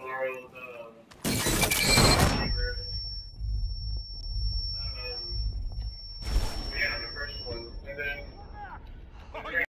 borrowed um, um, yeah, the first one, and then.